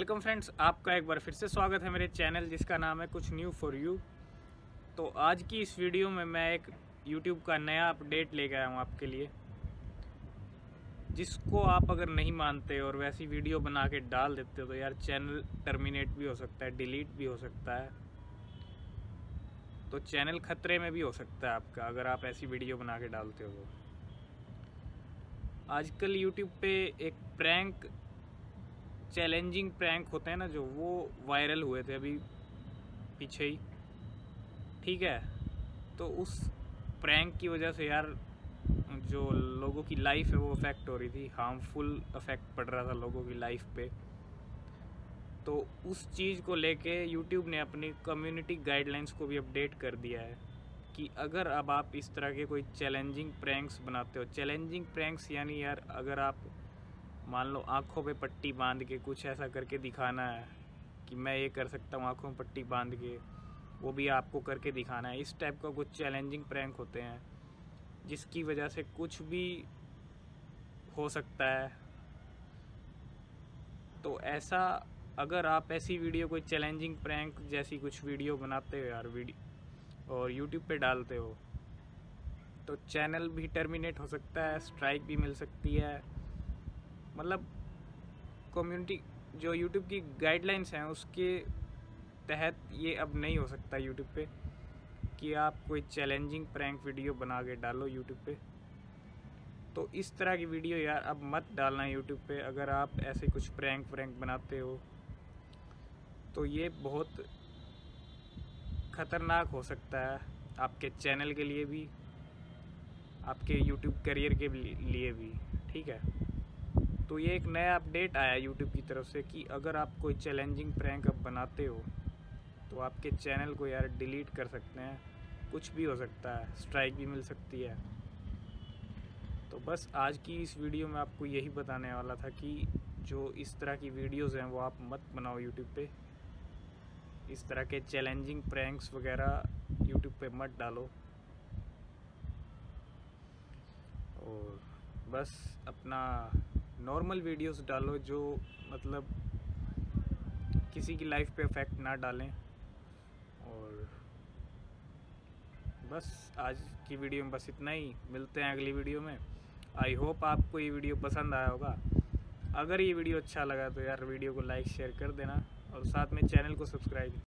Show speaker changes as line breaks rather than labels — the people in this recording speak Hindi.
वेलकम फ्रेंड्स, आपका एक बार फिर से स्वागत है मेरे चैनल जिसका नाम है कुछ न्यू फॉर यू। तो आज की इस वीडियो में मैं एक यूट्यूब का नया अपडेट लेके आया हूँ आपके लिए, जिसको आप अगर नहीं मानते और वैसी वीडियो बना के डाल देते हो तो यार चैनल टर्मिनेट भी हो सकता है, डिलीट भी हो सकता है। तो चैनल खतरे में भी हो सकता है आपका, अगर आप ऐसी वीडियो बना के डालते हो। तो आजकल यूट्यूब पे एक प्रैंक चैलेंजिंग प्रैंक होते हैं ना जो, वो वायरल हुए थे अभी पीछे ही। ठीक है? तो उस प्रैंक की वजह से यार जो लोगों की लाइफ है वो अफेक्ट हो रही थी। हार्मफुल अफेक्ट पड़ रहा था लोगों की लाइफ पे। तो उस चीज़ को लेके यूट्यूब ने अपनी कम्युनिटी गाइडलाइंस को भी अपडेट कर दिया है कि अगर अब आप इस तरह के कोई चैलेंजिंग प्रैंक्स बनाते हो चैलेंजिंग प्रैंक्स यानी यार अगर आप मान लो आँखों पे पट्टी बाँध के कुछ ऐसा करके दिखाना है कि मैं ये कर सकता हूँ आँखों में पट्टी बाँध के, वो भी आपको करके दिखाना है। इस टाइप का कुछ चैलेंजिंग प्रैंक होते हैं, जिसकी वजह से कुछ भी हो सकता है। तो ऐसा, अगर आप ऐसी वीडियो कोई चैलेंजिंग प्रैंक जैसी कुछ वीडियो बनाते हो यार वीडियो और यूट्यूब पे डालते हो तो चैनल भी टर्मिनेट हो सकता है स्ट्राइक भी मिल सकती है। मतलब कम्युनिटी जो यूट्यूब की गाइडलाइंस हैं, उसके तहत ये अब नहीं हो सकता यूट्यूब पे कि आप कोई चैलेंजिंग प्रैंक वीडियो बना के डालो यूट्यूब पे। तो इस तरह की वीडियो यार अब मत डालना यूट्यूब पे, अगर आप ऐसे कुछ प्रैंक प्रैंक बनाते हो तो ये बहुत ख़तरनाक हो सकता है आपके चैनल के लिए भी, आपके यूट्यूब करियर के लिए भी, ठीक है? तो ये एक नया अपडेट आया यूट्यूब की तरफ़ से कि अगर आप कोई चैलेंजिंग प्रैंक अब बनाते हो तो आपके चैनल को यार डिलीट कर सकते हैं। कुछ भी हो सकता है स्ट्राइक भी मिल सकती है। तो बस आज की इस वीडियो में आपको यही बताने वाला था कि जो इस तरह की वीडियोस हैं, वो आप मत बनाओ यूट्यूब पे। इस तरह के चैलेंजिंग प्रैंक्स वगैरह यूट्यूब पे मत डालो। और बस अपना नॉर्मल वीडियोस डालो जो मतलब किसी की लाइफ पे इफ़ेक्ट ना डालें। और बस आज की वीडियो में बस इतना ही। मिलते हैं अगली वीडियो में। आई होप आपको ये वीडियो पसंद आया होगा। अगर ये वीडियो अच्छा लगा तो यार वीडियो को लाइक शेयर कर देना। और साथ में चैनल को सब्सक्राइब